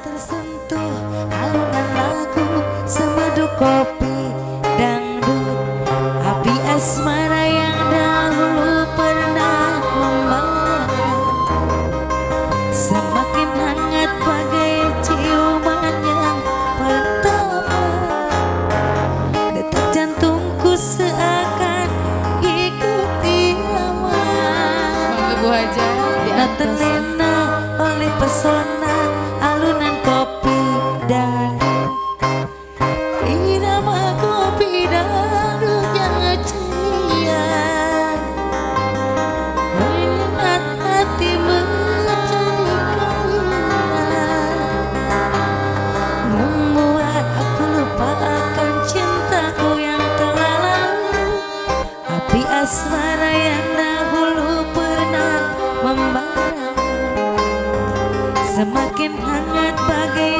tersentuh alunan lagu semadu kopi dangdut. Api asmara yang dahulu pernah membara semakin hangat bagai ciuman yang pertama. Detak jantungku seakan ikuti irama Ibu Haja di Tak atas. terlena oleh pesona asmara yang dahulu pernah membara. Semakin hangat bagai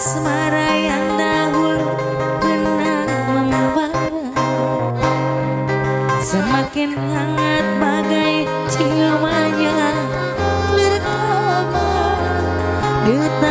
asmara yang dahulu pernah membara Semakin hangat bagai ciuman yang pertama Detak